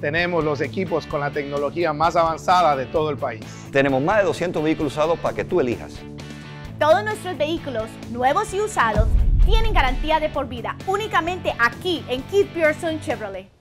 tenemos los equipos con la tecnología más avanzada de todo el país. Tenemos más de 200 vehículos usados para que tú elijas. Todos nuestros vehículos, nuevos y usados, tienen garantía de por vida únicamente aquí en Keith Pearson Chevrolet.